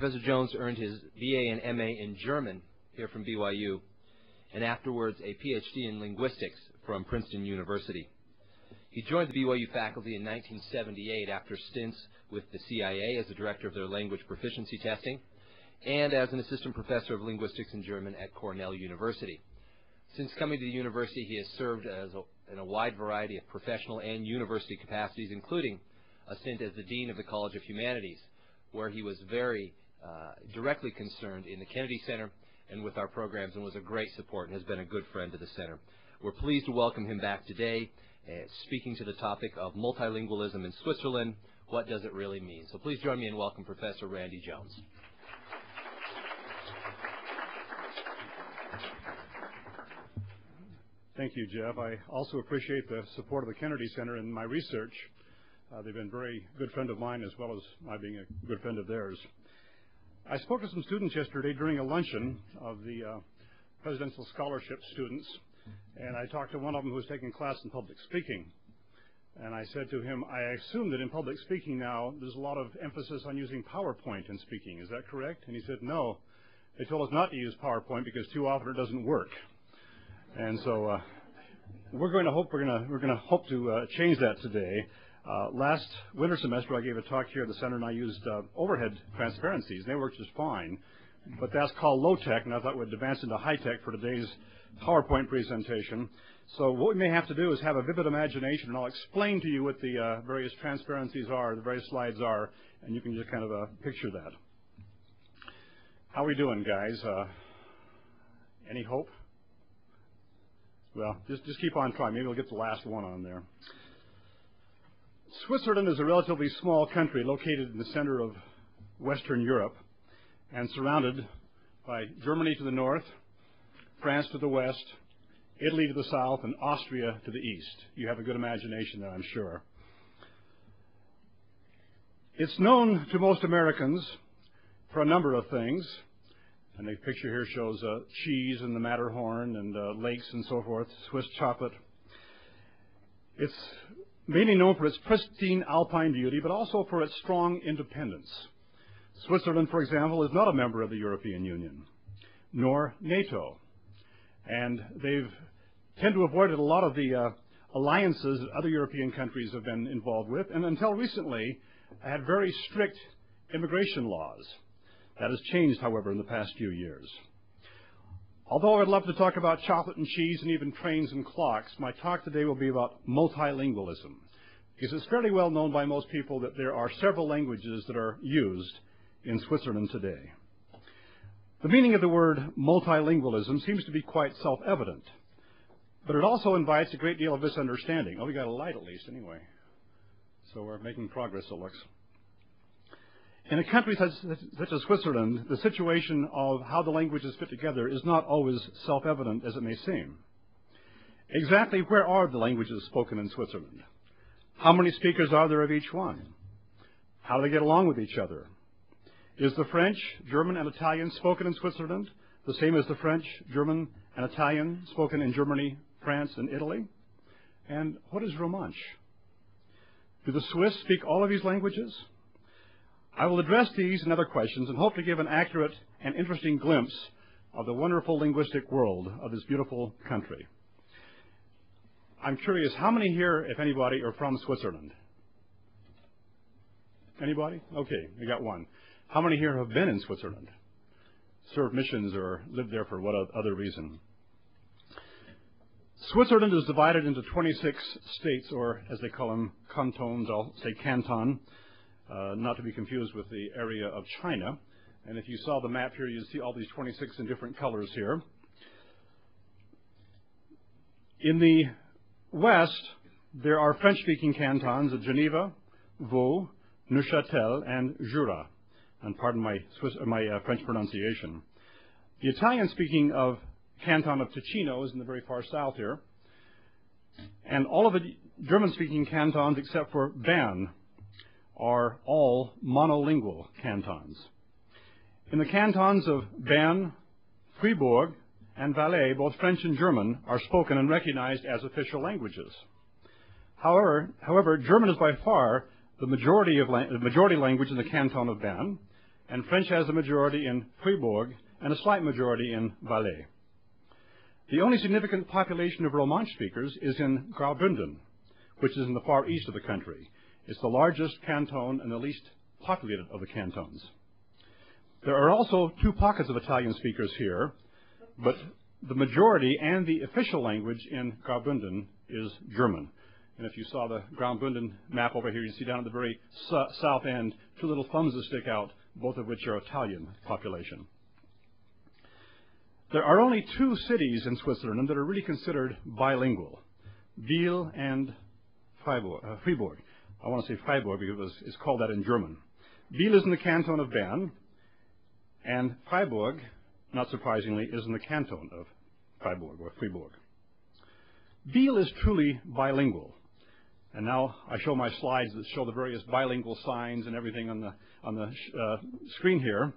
Professor Jones earned his BA and MA in German here from BYU, and afterwards a PhD in linguistics from Princeton University. He joined the BYU faculty in 1978 after stints with the CIA as the director of their language proficiency testing and as an assistant professor of linguistics and German at Cornell University. Since coming to the university, he has served as a, in a wide variety of professional and university capacities, including a stint as the Dean of the College of Humanities, where he was very directly concerned in the Kennedy Center and with our programs and was a great support and has been a good friend to the Center. We're pleased to welcome him back today, uh, speaking to the topic of multilingualism in Switzerland. What does it really mean? So please join me in welcome Professor Randy Jones. Thank you, Jeff. I also appreciate the support of the Kennedy Center in my research. Uh, they've been a very good friend of mine as well as my being a good friend of theirs. I spoke to some students yesterday during a luncheon of the uh, presidential scholarship students, and I talked to one of them who was taking a class in public speaking. And I said to him, I assume that in public speaking now, there's a lot of emphasis on using PowerPoint in speaking. Is that correct? And he said, no. They told us not to use PowerPoint because too often it doesn't work. And so uh, we're going to hope we're going to we're going to hope to uh, change that today. Uh, last winter semester, I gave a talk here at the center, and I used uh, overhead transparencies. They worked just fine, but that's called low tech, and I thought we'd advance into high tech for today's PowerPoint presentation. So what we may have to do is have a vivid imagination, and I'll explain to you what the uh, various transparencies are, the various slides are, and you can just kind of uh, picture that. How are we doing, guys? Uh, any hope? Well, just, just keep on trying. Maybe we'll get the last one on there. Switzerland is a relatively small country located in the center of Western Europe and surrounded by Germany to the north, France to the west, Italy to the south, and Austria to the east. You have a good imagination there, I'm sure. It's known to most Americans for a number of things. And the picture here shows uh, cheese and the Matterhorn and uh, lakes and so forth, Swiss chocolate. It's mainly known for its pristine alpine beauty, but also for its strong independence. Switzerland, for example, is not a member of the European Union, nor NATO. And they've tend to avoid a lot of the uh, alliances that other European countries have been involved with, and until recently had very strict immigration laws. That has changed, however, in the past few years. Although I'd love to talk about chocolate and cheese and even trains and clocks, my talk today will be about multilingualism. Because it's fairly well known by most people that there are several languages that are used in Switzerland today. The meaning of the word multilingualism seems to be quite self-evident, but it also invites a great deal of misunderstanding. Oh, we got a light at least, anyway. So we're making progress, it looks. In a country such, such, as Switzerland, the situation of how the languages fit together is not always self-evident as it may seem. Exactly where are the languages spoken in Switzerland? How many speakers are there of each one? How do they get along with each other? Is the French, German, and Italian spoken in Switzerland the same as the French, German, and Italian spoken in Germany, France, and Italy? And what is Romansh? Do the Swiss speak all of these languages? I will address these and other questions and hope to give an accurate and interesting glimpse of the wonderful linguistic world of this beautiful country. I'm curious, how many here, if anybody, are from Switzerland? Anybody? Okay, we got one. How many here have been in Switzerland? Served missions or lived there for what other reason? Switzerland is divided into 26 states, or as they call them, cantons, I'll say canton not to be confused with the area of China. And if you saw the map here, you'd see all these 26 in different colors here. In the west, there are French-speaking cantons of Geneva, Vaud, Neuchâtel, and Jura. And pardon my, Swiss, uh, my uh, French pronunciation. The Italian-speaking of canton of Ticino is in the very far south here. And all of the German-speaking cantons except for Bern are all monolingual cantons. In the cantons of Bern, Fribourg, and Valais, both French and German are spoken and recognized as official languages. However, however German is by far the majority, of la the majority language in the canton of Bern, and French has a majority in Fribourg and a slight majority in Valais. The only significant population of Romansh speakers is in Graubünden, which is in the far east of the country. It's the largest canton and the least populated of the cantons. There are also two pockets of Italian speakers here, but the majority and the official language in Graubünden is German. And if you saw the Graubünden map over here, you see down at the very south end two little thumbs that stick out, both of which are Italian population. There are only two cities in Switzerland that are really considered bilingual, Biel and Freiburg. Uh, Fribourg. I want to say Freiburg because it's called that in German. Biel is in the canton of Bern, and Freiburg, not surprisingly, is in the canton of Freiburg or Fribourg. Biel is truly bilingual. And now I show my slides that show the various bilingual signs and everything on the, on the uh, screen here.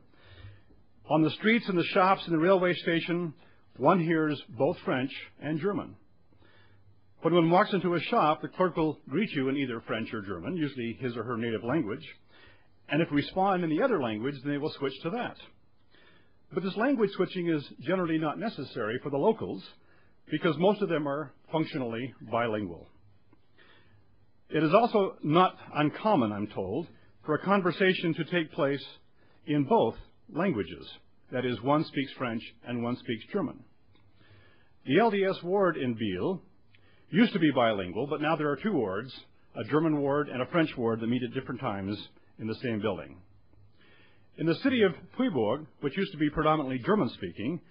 On the streets and the shops and the railway station, one hears both French and German. When one walks into a shop, the clerk will greet you in either French or German, usually his or her native language. And if we respond in the other language, then they will switch to that. But this language switching is generally not necessary for the locals because most of them are functionally bilingual. It is also not uncommon, I'm told, for a conversation to take place in both languages. That is, one speaks French and one speaks German. The LDS ward in Biel used to be bilingual, but now there are two wards, a German ward and a French ward that meet at different times in the same building. In the city of Fribourg, which used to be predominantly German speaking,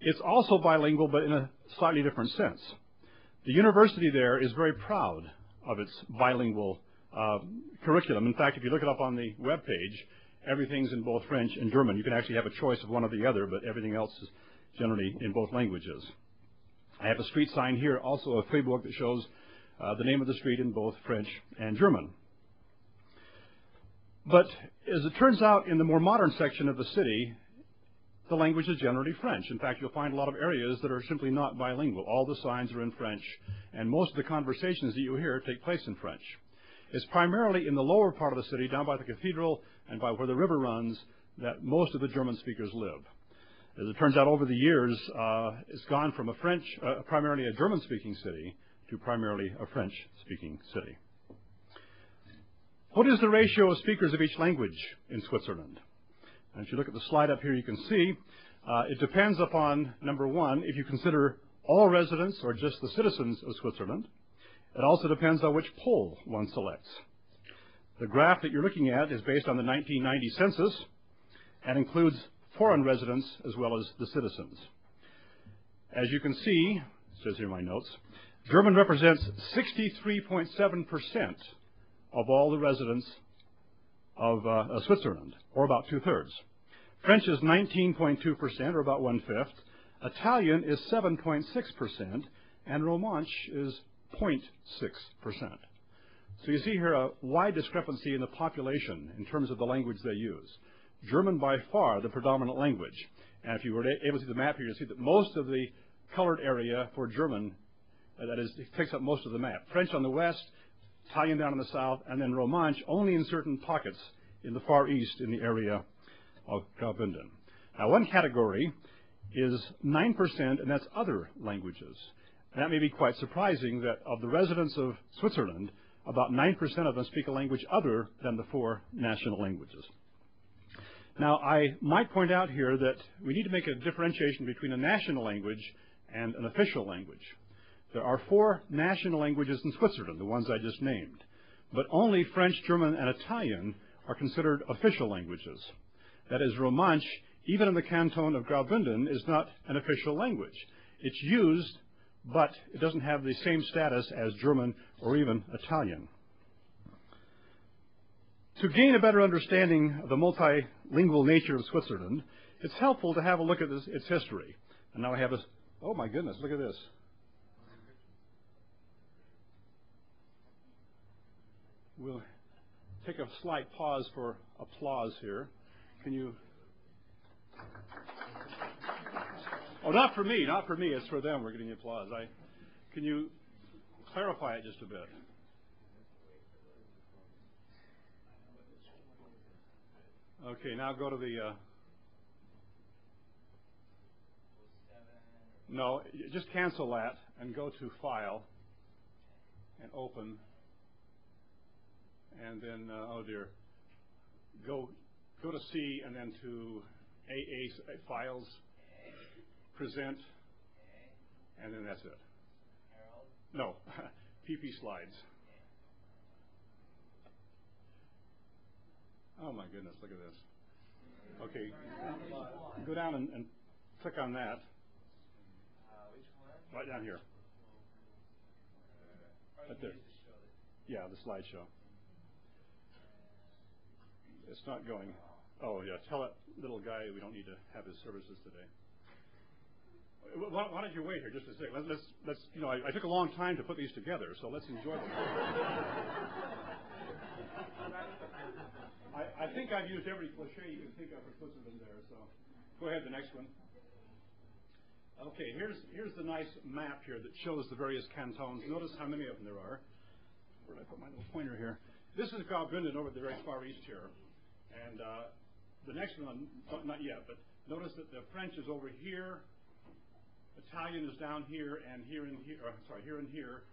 it's also bilingual, but in a slightly different sense. The university there is very proud of its bilingual uh, curriculum. In fact, if you look it up on the web page, everything's in both French and German. You can actually have a choice of one or the other, but everything else is generally in both languages. I have a street sign here, also of Fribourg, that shows uh, the name of the street in both French and German. But as it turns out, in the more modern section of the city, the language is generally French. In fact, you'll find a lot of areas that are simply not bilingual. All the signs are in French, and most of the conversations that you hear take place in French. It's primarily in the lower part of the city, down by the cathedral and by where the river runs, that most of the German speakers live. As it turns out, over the years, uh, it's gone from a French, uh, primarily a German-speaking city, to primarily a French-speaking city. What is the ratio of speakers of each language in Switzerland? And if you look at the slide up here, you can see uh, it depends upon, number one, if you consider all residents or just the citizens of Switzerland. It also depends on which poll one selects. The graph that you're looking at is based on the 1990 census and includes foreign residents as well as the citizens. As you can see, says here in my notes, German represents 63.7% of all the residents of uh, Switzerland, or about two-thirds. French is 19.2%, or about one-fifth. Italian is 7.6%, and Romansh is 0.6%. So you see here a wide discrepancy in the population in terms of the language they use. German by far the predominant language. And if you were able to see the map here, you see that most of the colored area for German, uh, that is, takes up most of the map. French on the west, Italian down in the south, and then Romansh only in certain pockets in the far east in the area of Graubünden. Now, one category is 9%, and that's other languages. And that may be quite surprising that of the residents of Switzerland, about 9% of them speak a language other than the four national languages. Now, I might point out here that we need to make a differentiation between a national language and an official language. There are four national languages in Switzerland, the ones I just named, but only French, German, and Italian are considered official languages. That is, Romansh, even in the canton of Graubünden, is not an official language. It's used, but it doesn't have the same status as German or even Italian. To gain a better understanding of the multilingual nature of Switzerland, it's helpful to have a look at this, its history. And now I have a, oh my goodness, look at this. We'll take a slight pause for applause here. Can you? Oh, not for me, not for me. It's for them. We're getting applause. I, can you clarify it just a bit? Okay, now go to the. Uh, no, just cancel that and go to File and Open, and then uh, oh dear, go go to C and then to AA Files, Present, and then that's it. No, PP Slides. Oh my goodness, look at this. Okay, go down and, and click on that. Right down here. Right there. Yeah, the slideshow. It's not going. Oh yeah, tell that little guy we don't need to have his services today. Why, why don't you wait here just a second? Let, let's let's you know I, I took a long time to put these together, so let's enjoy them. I, I think I've used every cliche you can think of for Switzerland there, so go ahead, the next one. Okay, here's here's the nice map here that shows the various cantons. Notice how many of them there are. Where did I put my little pointer here? This is Graubünden over the very far east here, and uh, the next one, not yet, but notice that the French is over here, Italian is down here, and here and here. Uh, sorry, here and here.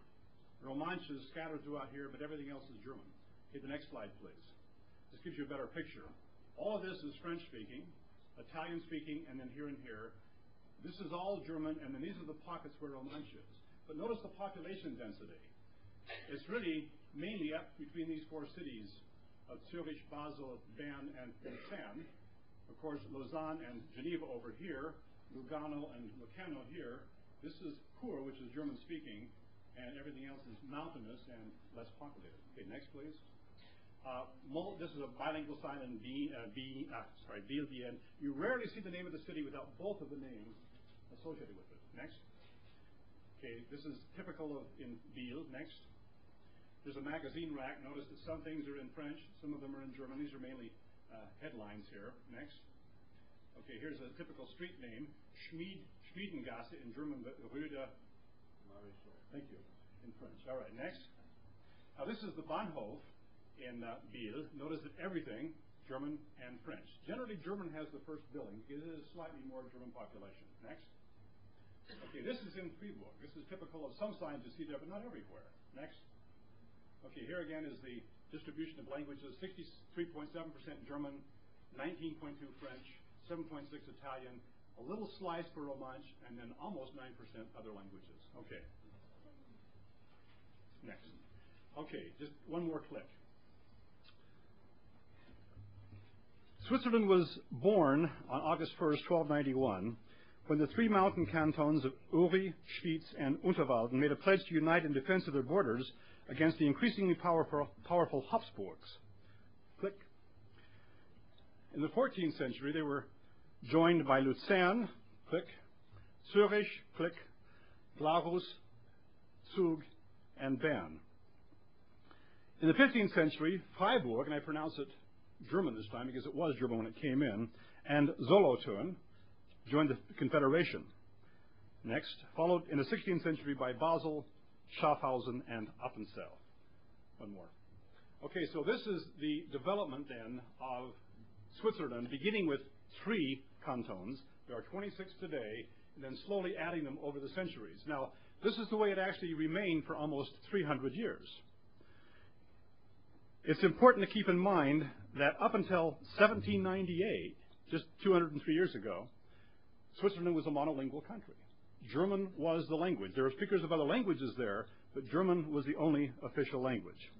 Romansh is scattered throughout here, but everything else is German. Okay, the next slide, please. This gives you a better picture. All of this is French speaking, Italian speaking, and then here and here. This is all German, and then these are the pockets where Romansh is. But notice the population density. It's really mainly up between these four cities of Zurich, Basel, Bern, and Lucerne. Of course, Lausanne and Geneva over here, Lugano and Locarno here. This is Chur, which is German speaking, and everything else is mountainous and less populated. Okay, next please. Uh, this is a bilingual sign in B, uh, B uh, sorry, BLDN. You rarely see the name of the city without both of the names associated with it. Next. Okay, this is typical of in Biel. Next. There's a magazine rack. Notice that some things are in French, some of them are in German. These are mainly uh, headlines here. Next. Okay, here's a typical street name, Schmied, Schmiedengasse in German, but Rue de Thank you. In French. All right, next. Now this is the Bahnhof in uh, Biel, notice that everything, German and French. Generally, German has the first billing because it is slightly more German population. Next. Okay, this is in Fribourg. This is typical of some signs you see there, but not everywhere. Next. Okay, here again is the distribution of languages 63.7% German, 19.2 French, 7.6 Italian, a little slice for Romansh, and then almost 9% other languages. Okay. Next. Okay, just one more click. Switzerland was born on August 1, 1291, when the three mountain cantons of Uri, Schwyz, and Unterwalden made a pledge to unite in defense of their borders against the increasingly powerful, powerful Habsburgs. Click. In the 14th century, they were joined by Luzern, click, Zurich, click, Glarus, Zug, and Bern. In the 15th century, Freiburg, and I pronounce it German this time because it was German when it came in, and Solothurn joined the Confederation. Next, followed in the 16th century by Basel, Schaffhausen, and Appenzell. One more. Okay, so this is the development then of Switzerland, beginning with three cantons. There are 26 today, and then slowly adding them over the centuries. Now, this is the way it actually remained for almost 300 years. It's important to keep in mind that up until 1798, just 203 years ago, Switzerland was a monolingual country. German was the language. There were speakers of other languages there, but German was the only official language.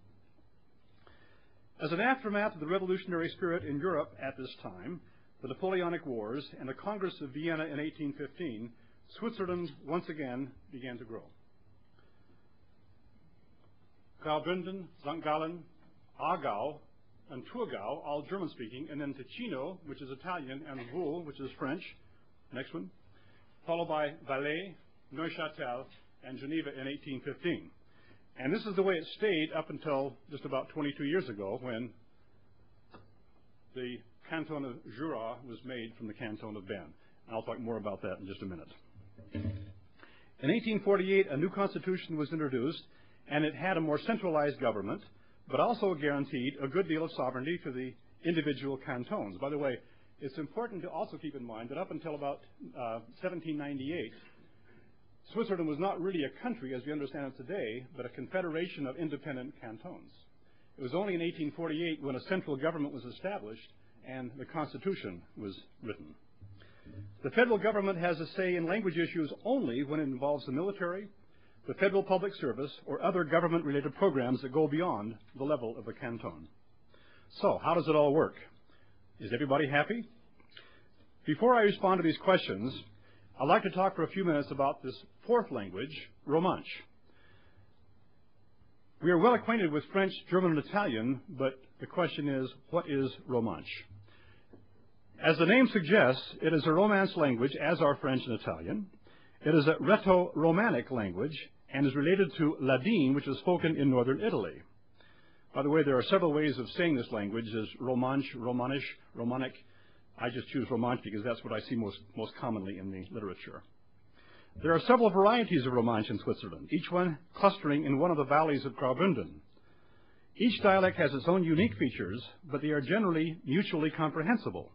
As an aftermath of the revolutionary spirit in Europe at this time, the Napoleonic Wars, and the Congress of Vienna in 1815, Switzerland once again began to grow. Graubünden, St. Gallen, Aargau, and Thurgau, all German speaking, and then Ticino, which is Italian, and Vaud, which is French. Next one. Followed by Valais, Neuchâtel, and Geneva in 1815. And this is the way it stayed up until just about 22 years ago when the Canton of Jura was made from the Canton of Bern. I'll talk more about that in just a minute. In 1848, a new constitution was introduced, and it had a more centralized government but also guaranteed a good deal of sovereignty to the individual cantons. By the way, it's important to also keep in mind that up until about uh, 1798, Switzerland was not really a country as we understand it today, but a confederation of independent cantons. It was only in 1848 when a central government was established and the Constitution was written. The federal government has a say in language issues only when it involves the military, the federal public service, or other government related programs that go beyond the level of the canton. So, how does it all work? Is everybody happy? Before I respond to these questions, I'd like to talk for a few minutes about this fourth language, Romansh. We are well acquainted with French, German, and Italian, but the question is, what is Romansh? As the name suggests, it is a Romance language, as are French and Italian. It is a Rheto-Romanic language and is related to Ladin, which is spoken in northern Italy. By the way, there are several ways of saying this language. There's Romansh, Romanish, Romanic. I just choose Romansh because that's what I see most, most commonly in the literature. There are several varieties of Romansh in Switzerland, each one clustering in one of the valleys of Graubünden. Each dialect has its own unique features, but they are generally mutually comprehensible.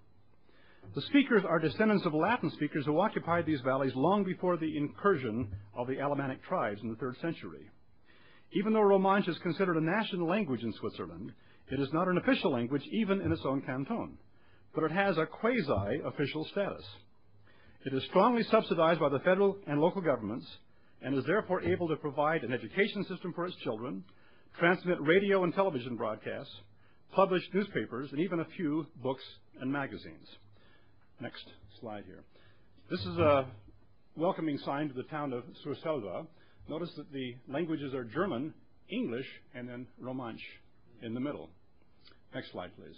The speakers are descendants of Latin speakers who occupied these valleys long before the incursion of the Alemannic tribes in the third century. Even though Romansh is considered a national language in Switzerland, it is not an official language even in its own canton, but it has a quasi-official status. It is strongly subsidized by the federal and local governments and is therefore able to provide an education system for its children, transmit radio and television broadcasts, publish newspapers, and even a few books and magazines. Next slide here. This is a welcoming sign to the town of Surselva. Notice that the languages are German, English, and then Romansh in the middle. Next slide, please.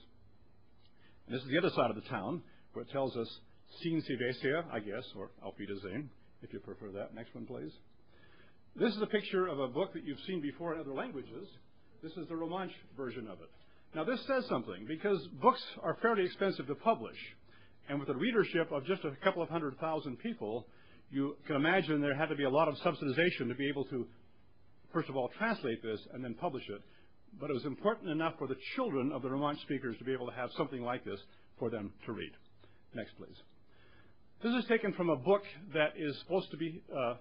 And this is the other side of the town, where it tells us Seen Sivesia, I guess, or Auf Wiedersehen, if you prefer that. Next one, please. This is a picture of a book that you've seen before in other languages. This is the Romansh version of it. Now, this says something, because books are fairly expensive to publish. And with a readership of just a couple of hundred thousand people, you can imagine there had to be a lot of subsidization to be able to, first of all, translate this and then publish it. But it was important enough for the children of the Romansh speakers to be able to have something like this for them to read. Next, please. This is taken from a book that is supposed to be uh,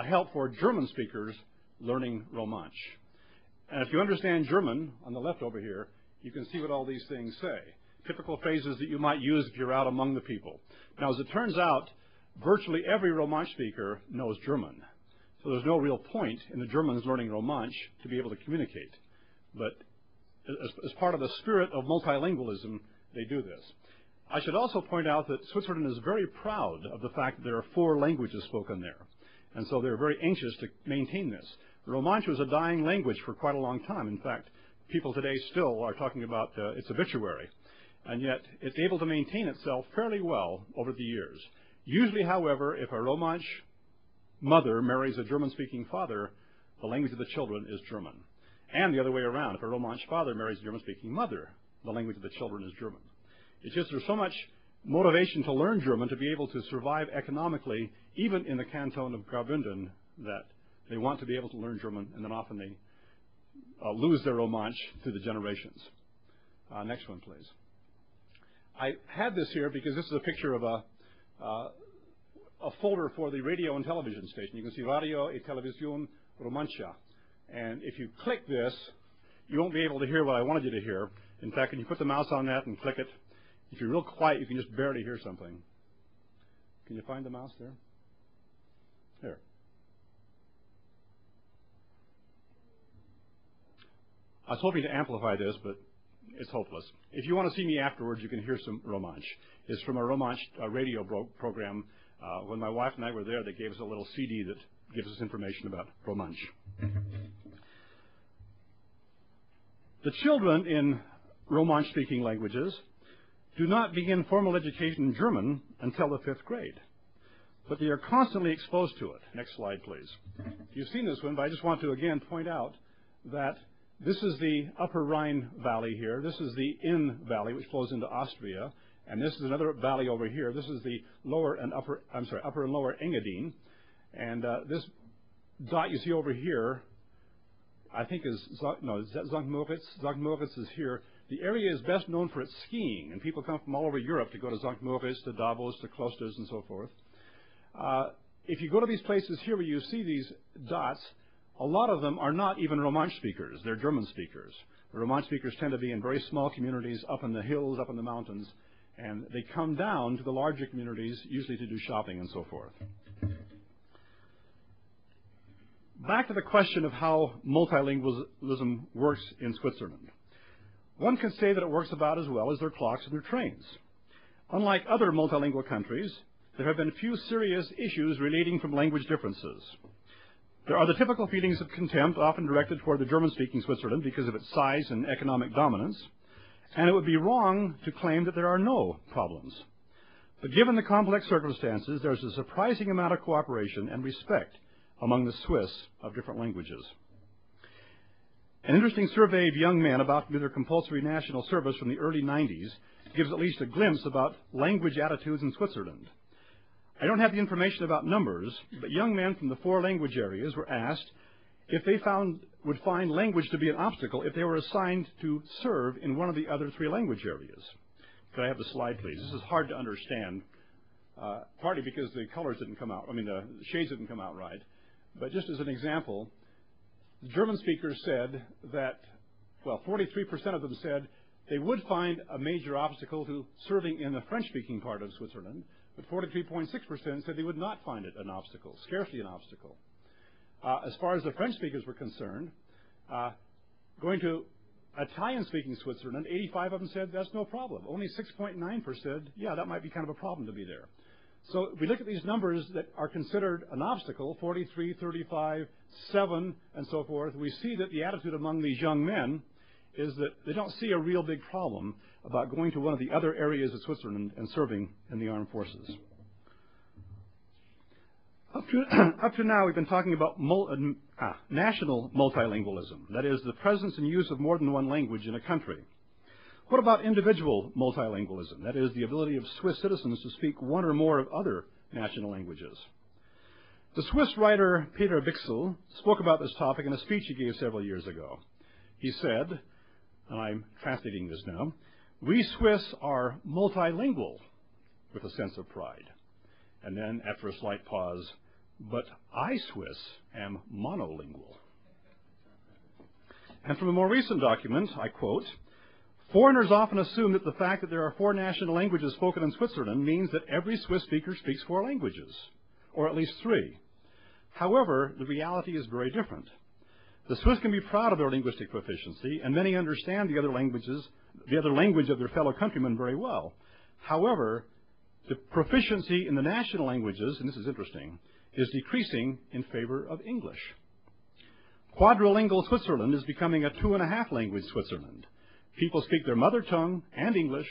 a help for German speakers learning Romansh. And if you understand German, on the left over here, you can see what all these things say. Typical phrases that you might use if you're out among the people. Now, as it turns out, virtually every Romansh speaker knows German. So there's no real point in the Germans learning Romansh to be able to communicate. But as, as part of the spirit of multilingualism, they do this. I should also point out that Switzerland is very proud of the fact that there are four languages spoken there. And so they're very anxious to maintain this. Romansh was a dying language for quite a long time. In fact, people today still are talking about uh, its obituary. And yet, it's able to maintain itself fairly well over the years. Usually, however, if a Romansh mother marries a German-speaking father, the language of the children is German. And the other way around, if a Romansh father marries a German-speaking mother, the language of the children is German. It's just there's so much motivation to learn German to be able to survive economically, even in the canton of Graubünden, that they want to be able to learn German, and then often they uh, lose their Romansh through the generations. Uh, next one, please. I had this here because this is a picture of a, uh, a folder for the radio and television station. You can see Radio e Televisiun Rumantscha. And if you click this, you won't be able to hear what I wanted you to hear. In fact, when you put the mouse on that and click it, if you're real quiet, you can just barely hear something. Can you find the mouse there? Here. I was hoping to amplify this, but it's hopeless. If you want to see me afterwards, you can hear some Romansh. It's from a Romansh uh, radio program. Uh, when my wife and I were there, they gave us a little CD that gives us information about Romansh. The children in Romansh speaking languages do not begin formal education in German until the fifth grade. But they are constantly exposed to it. Next slide, please. You've seen this one, but I just want to again point out that this is the upper Rhine valley here. This is the Inn valley, which flows into Austria. And this is another valley over here. This is the lower and upper, I'm sorry, upper and lower Engadine. And uh, this dot you see over here, I think is, no, St. Moritz? St. Moritz is here. The area is best known for its skiing, and people come from all over Europe to go to St. Moritz, to Davos, to Klosters, and so forth. Uh, if you go to these places here where you see these dots, a lot of them are not even Romansh speakers. They're German speakers. The Romansh speakers tend to be in very small communities up in the hills, up in the mountains, and they come down to the larger communities, usually to do shopping and so forth. Back to the question of how multilingualism works in Switzerland. One can say that it works about as well as their clocks and their trains. Unlike other multilingual countries, there have been few serious issues relating from language differences. There are the typical feelings of contempt often directed toward the German-speaking Switzerland because of its size and economic dominance, and it would be wrong to claim that there are no problems. But given the complex circumstances, there's a surprising amount of cooperation and respect among the Swiss of different languages. An interesting survey of young men about their compulsory national service from the early 90s gives at least a glimpse about language attitudes in Switzerland. I don't have the information about numbers, but young men from the four language areas were asked if they found, would find language to be an obstacle if they were assigned to serve in one of the other three language areas. Could I have the slide, please? This is hard to understand, uh, partly because the colors didn't come out, I mean, the shades didn't come out right. But just as an example, the German speakers said that, well, 43% of them said they would find a major obstacle to serving in the French-speaking part of Switzerland, but 43.6% said they would not find it an obstacle, scarcely an obstacle. Uh, as far as the French speakers were concerned, uh, going to Italian-speaking Switzerland, 85 of them said that's no problem. Only 6.9% said, yeah, that might be kind of a problem to be there. So we look at these numbers that are considered an obstacle, 43, 35, 7, and so forth. We see that the attitude among these young men is that they don't see a real big problem about going to one of the other areas of Switzerland and serving in the armed forces. Up to, up to now, we've been talking about mul- uh, ah, national multilingualism, that is, the presence and use of more than one language in a country. What about individual multilingualism, that is, the ability of Swiss citizens to speak one or more of other national languages? The Swiss writer Peter Bichsel spoke about this topic in a speech he gave several years ago. He said, and I'm translating this now, we Swiss are multilingual with a sense of pride. And then, after a slight pause, but I, Swiss, am monolingual. And from a more recent document, I quote, Foreigners often assume that the fact that there are four national languages spoken in Switzerland means that every Swiss speaker speaks four languages, or at least three. However, the reality is very different. The Swiss can be proud of their linguistic proficiency, and many understand the other languages, the other language of their fellow countrymen very well. However, the proficiency in the national languages, and this is interesting, is decreasing in favor of English. Quadrilingual Switzerland is becoming a two and a half language Switzerland. People speak their mother tongue and English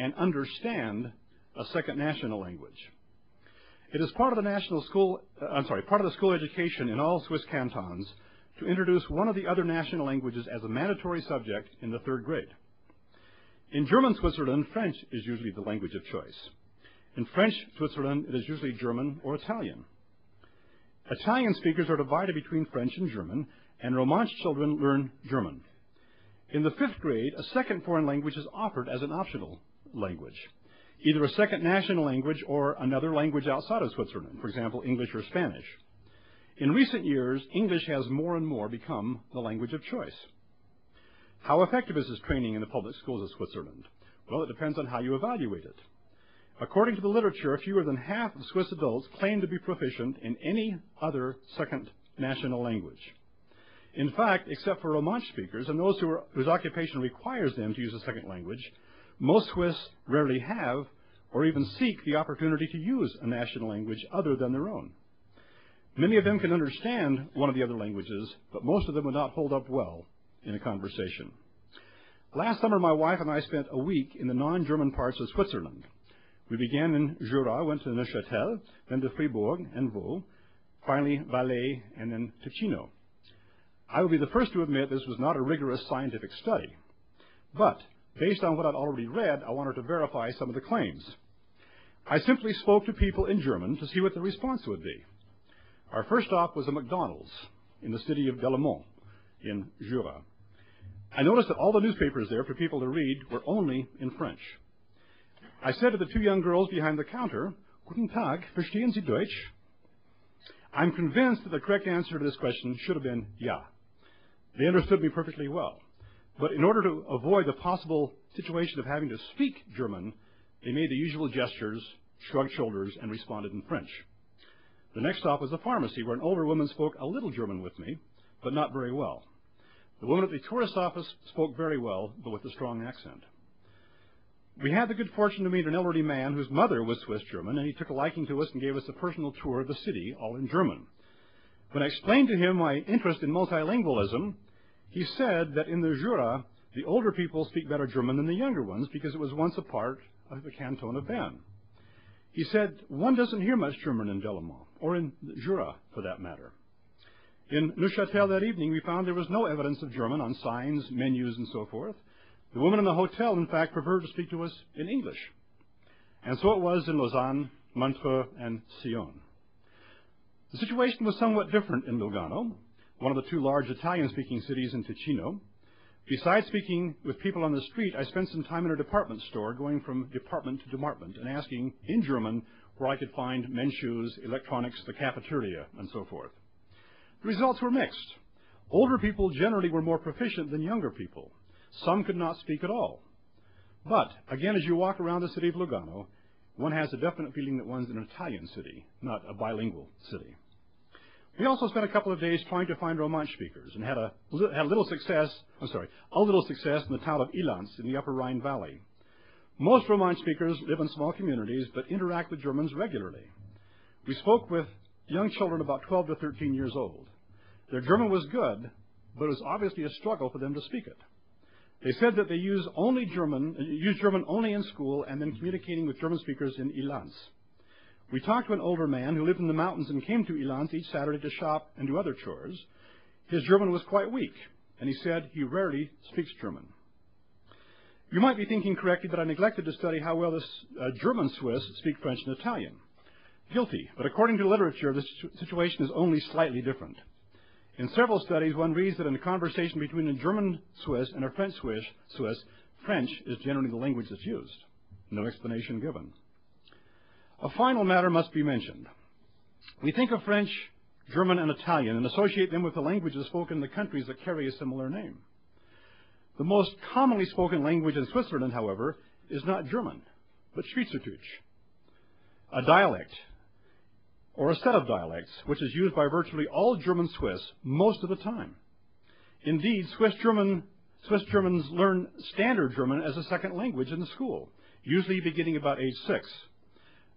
and understand a second national language. It is part of the national school, uh, I'm sorry, part of the school education in all Swiss cantons to introduce one of the other national languages as a mandatory subject in the third grade. In German Switzerland, French is usually the language of choice. In French Switzerland, it is usually German or Italian. Italian speakers are divided between French and German, and Romansh children learn German. In the fifth grade, a second foreign language is offered as an optional language, either a second national language or another language outside of Switzerland, for example, English or Spanish. In recent years, English has more and more become the language of choice. How effective is this training in the public schools of Switzerland? Well, it depends on how you evaluate it. According to the literature, fewer than half of Swiss adults claim to be proficient in any other second national language. In fact, except for Romansh speakers and those who are, whose occupation requires them to use a second language, most Swiss rarely have or even seek the opportunity to use a national language other than their own. Many of them can understand one of the other languages, but most of them would not hold up well in a conversation. Last summer, my wife and I spent a week in the non-German parts of Switzerland. We began in Jura, went to Neuchâtel, then to Fribourg and Vaud, finally Valais, and then Ticino. I will be the first to admit this was not a rigorous scientific study. But, based on what I'd already read, I wanted to verify some of the claims. I simply spoke to people in German to see what the response would be. Our first stop was a McDonald's in the city of Delemont in Jura. I noticed that all the newspapers there for people to read were only in French. I said to the two young girls behind the counter, Guten Tag, verstehen Sie Deutsch? I'm convinced that the correct answer to this question should have been ja. They understood me perfectly well. But in order to avoid the possible situation of having to speak German, they made the usual gestures, shrugged shoulders, and responded in French. The next stop was the pharmacy, where an older woman spoke a little German with me, but not very well. The woman at the tourist office spoke very well, but with a strong accent. We had the good fortune to meet an elderly man whose mother was Swiss German, and he took a liking to us and gave us a personal tour of the city, all in German. When I explained to him my interest in multilingualism, he said that in the Jura, the older people speak better German than the younger ones because it was once a part of the canton of Bern. He said one doesn't hear much German in Delémont, or in Jura for that matter. In Neuchâtel that evening, we found there was no evidence of German on signs, menus, and so forth. The woman in the hotel, in fact, preferred to speak to us in English. And so it was in Lausanne, Montreux, and Sion. The situation was somewhat different in Lugano, one of the two large Italian-speaking cities in Ticino. Besides speaking with people on the street, I spent some time in a department store, going from department to department and asking in German where I could find men's shoes, electronics, the cafeteria, and so forth. The results were mixed. Older people generally were more proficient than younger people. Some could not speak at all. But, again, as you walk around the city of Lugano, one has a definite feeling that one's in an Italian city, not a bilingual city. We also spent a couple of days trying to find Romansh speakers and had a, had a little success, I'm sorry, a little success in the town of Ilanz in the upper Rhine Valley. Most Romansh speakers live in small communities but interact with Germans regularly. We spoke with young children about 12 to 13 years old. Their German was good, but it was obviously a struggle for them to speak it. They said that they use only German, use German only in school and then communicating with German speakers in Ilanz. We talked to an older man who lived in the mountains and came to Ilanz each Saturday to shop and do other chores. His German was quite weak, and he said he rarely speaks German. You might be thinking correctly that I neglected to study how well the uh, German Swiss speak French and Italian. Guilty, but according to literature, the situation is only slightly different. In several studies, one reads that in a conversation between a German Swiss and a French Swiss, Swiss, French is generally the language that's used. No explanation given. A final matter must be mentioned. We think of French, German, and Italian and associate them with the languages spoken in the countries that carry a similar name. The most commonly spoken language in Switzerland, however, is not German, but Schweizerdeutsch, a dialect or a set of dialects which is used by virtually all German Swiss most of the time. Indeed, Swiss German Swiss Germans learn Standard German as a second language in the school, usually beginning about age six.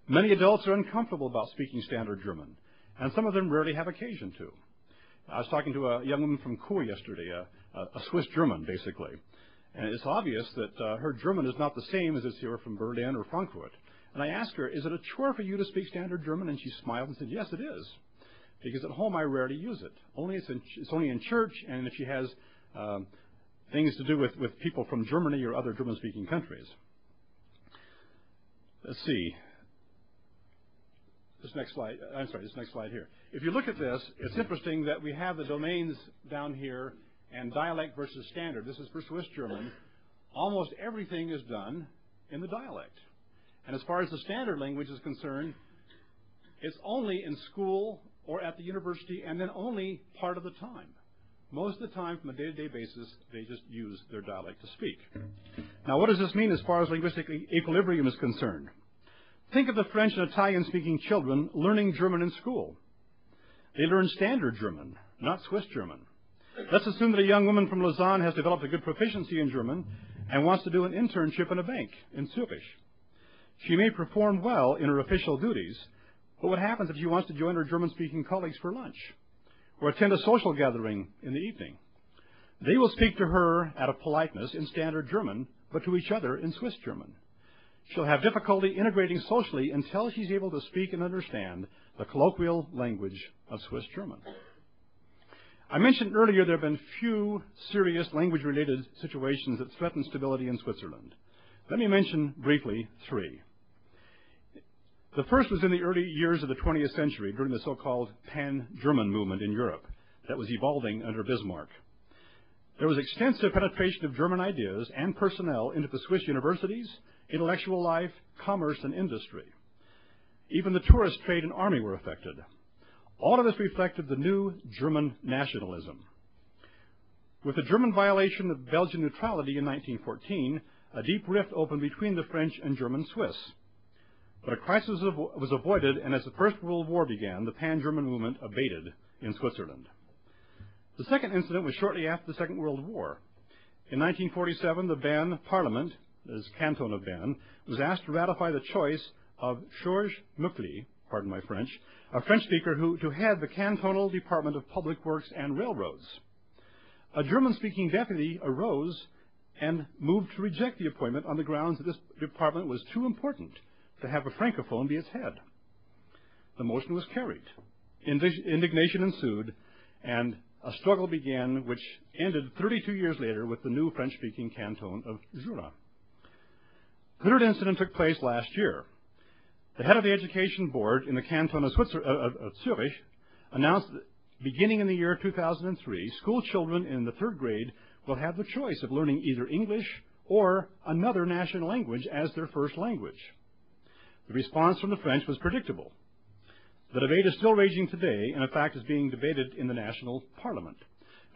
Many adults are uncomfortable about speaking Standard German, and some of them rarely have occasion to. I was talking to a young woman from Chur yesterday, a, a Swiss German, basically. And it's obvious that uh, her German is not the same as it's here from Berlin or Frankfurt. And I asked her, is it a chore for you to speak standard German? And she smiled and said, yes, it is. Because at home I rarely use it. Only it's, in, it's only in church and if she has um, things to do with, with people from Germany or other German-speaking countries. Let's see. This next slide, I'm sorry, this next slide here. If you look at this, it's interesting that we have the domains down here and dialect versus standard. This is for Swiss German. Almost everything is done in the dialect. And as far as the standard language is concerned, it's only in school or at the university and then only part of the time. Most of the time, from a day-to-day basis, they just use their dialect to speak. Now, what does this mean as far as linguistic equilibrium is concerned? Think of the French and Italian-speaking children learning German in school. They learn standard German, not Swiss German. Let's assume that a young woman from Lausanne has developed a good proficiency in German and wants to do an internship in a bank in Zurich. She may perform well in her official duties, but what happens if she wants to join her German-speaking colleagues for lunch or attend a social gathering in the evening? They will speak to her out of politeness in standard German, but to each other in Swiss German. She'll have difficulty integrating socially until she's able to speak and understand the colloquial language of Swiss German. I mentioned earlier there have been few serious language-related situations that threaten stability in Switzerland. Let me mention briefly three. The first was in the early years of the 20th century during the so-called pan-German movement in Europe that was evolving under Bismarck. There was extensive penetration of German ideas and personnel into the Swiss universities, intellectual life, commerce, and industry. Even the tourist trade and army were affected. All of this reflected the new German nationalism. With the German violation of Belgian neutrality in 1914, a deep rift opened between the French and German Swiss. But a crisis was avoided, and as the First World War began, the pan-German movement abated in Switzerland. The second incident was shortly after the Second World War. In 1947, the Bern Parliament, as Canton of Bern, was asked to ratify the choice of Georges Moeckli, pardon my French, a French speaker who to head the Cantonal Department of Public Works and Railroads. A German-speaking deputy arose and moved to reject the appointment on the grounds that this department was too important to have a francophone be its head. The motion was carried. Indignation ensued, and a struggle began which ended 32 years later with the new French-speaking canton of Jura. The third incident took place last year. The head of the education board in the canton of, uh, of Zurich announced that beginning in the year 2003, school children in the third grade will have the choice of learning either English or another national language as their first language. The response from the French was predictable. The debate is still raging today, and in fact is being debated in the national parliament.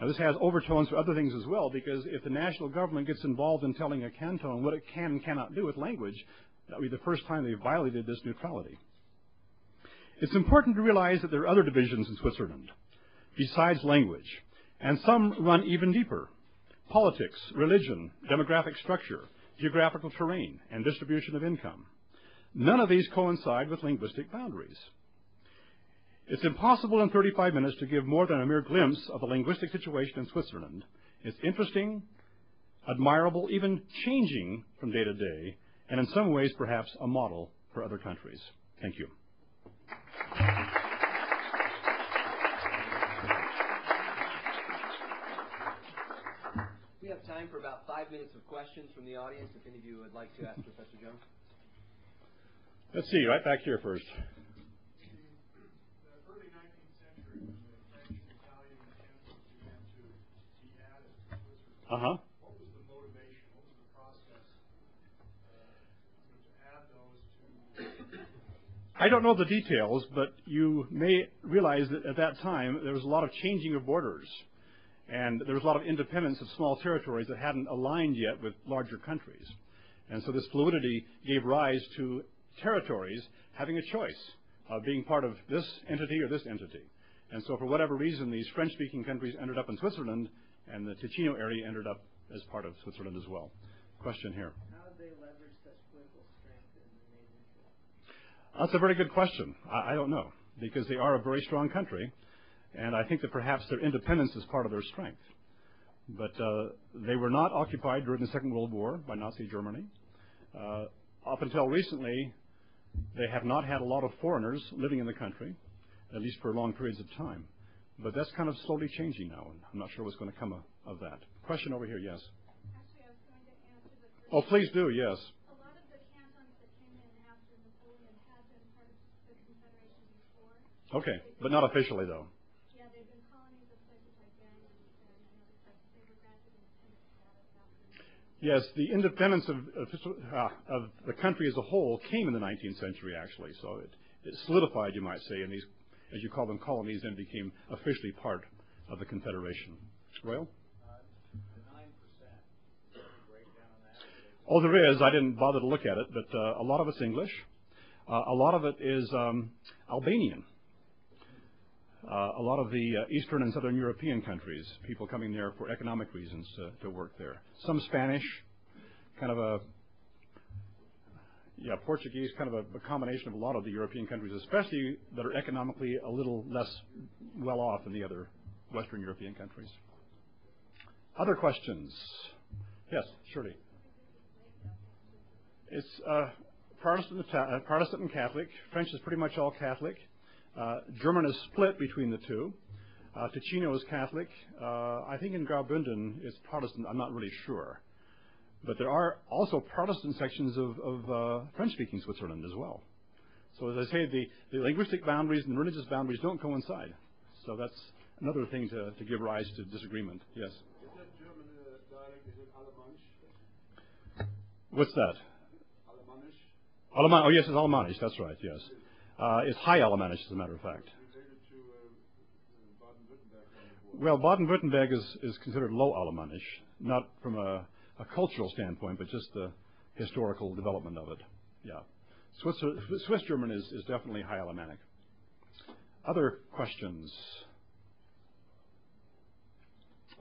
Now, this has overtones for other things as well, because if the national government gets involved in telling a canton what it can and cannot do with language, that would be the first time they've violated this neutrality. It's important to realize that there are other divisions in Switzerland besides language, and some run even deeper. Politics, religion, demographic structure, geographical terrain, and distribution of income. None of these coincide with linguistic boundaries. It's impossible in 35 minutes to give more than a mere glimpse of the linguistic situation in Switzerland. It's interesting, admirable, even changing from day to day, and in some ways perhaps a model for other countries. Thank you. We have time for about five minutes of questions from the audience, if any of you would like to ask Professor Jones. Let's see, right back here first. Uh huh. What was the motivation? What was the process uh, to add those to? I don't know the details, but you may realize that at that time there was a lot of changing of borders. And there was a lot of independence of small territories that hadn't aligned yet with larger countries. And so this fluidity gave rise to territories having a choice of being part of this entity or this entity. And so for whatever reason, these French-speaking countries ended up in Switzerland, and the Ticino area ended up as part of Switzerland as well. Question here. How did they leverage such political strength in the? That's a very good question. I, I don't know, because they are a very strong country, and I think that perhaps their independence is part of their strength. But uh, they were not occupied during the Second World War by Nazi Germany. Uh, up until recently, they have not had a lot of foreigners living in the country, at least for long periods of time. But that's kind of slowly changing now, and I'm not sure what's going to come of, that. Question over here, yes. Actually, I was going to answer the first. Oh, please do, yes. A lot of the cantons that came in after Napoleon had been part of the Confederation before. Okay, but not officially, though. Yeah, they've been colonies of places like Bangor and other places. They were granted independent status after. Yes, the independence of, of, uh, of the country as a whole came in the 19th century, actually. So it, it solidified, you might say, in these as you call them, colonies, then became officially part of the Confederation. Royal? Oh, there is. I didn't bother to look at it, but uh, a lot of it's English. Uh, a lot of it is um, Albanian. Uh, a lot of the uh, Eastern and Southern European countries, people coming there for economic reasons to, to work there. Some Spanish, kind of a yeah, Portuguese, kind of a, a, combination of a lot of the European countries, especially that are economically a little less well off than the other Western European countries. Other questions? Yes, Shirley. It's uh, Protestant, uh, Protestant and Catholic. French is pretty much all Catholic. Uh, German is split between the two. Uh, Ticino is Catholic. Uh, I think in Graubünden it's Protestant. I'm not really sure. But there are also Protestant sections of, of uh, French-speaking Switzerland as well. So as I say, the, the, linguistic boundaries and religious boundaries don't coincide. So that's another thing to, to give rise to disagreement. Yes? Is that German uh, dialect, is it Alemannisch? What's that? Alemannisch. Oh, yes, it's Alemannisch. That's right, yes. Uh, it's High Alemannic, as a matter of fact. Uh, uh, well, Baden-Württemberg is, is considered low Alemannish, not from a a cultural standpoint, but just the historical development of it. Yeah. Swiss, Swiss German is, is definitely High Alemannic. Other questions?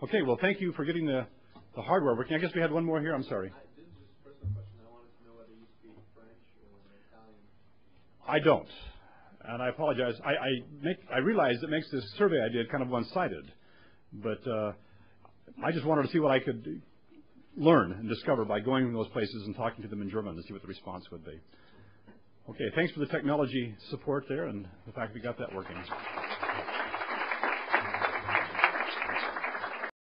Okay, well, thank you for getting the, the hardware working. I guess we had one more here. I'm sorry. This is just a personal question. I wanted to know whether you speak French or Italian. I don't, and I apologize. I, I make I realize it makes this survey I did kind of one-sided, but uh, I just wanted to see what I could learn and discover by going to those places and talking to them in German to see what the response would be. Okay, thanks for the technology support there and the fact we got that working.